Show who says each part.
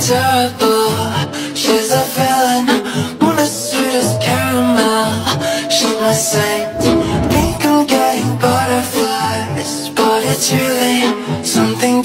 Speaker 1: terrible She's a villain One as sweet as caramel She's my saint Think I'm getting butterflies But it's really something.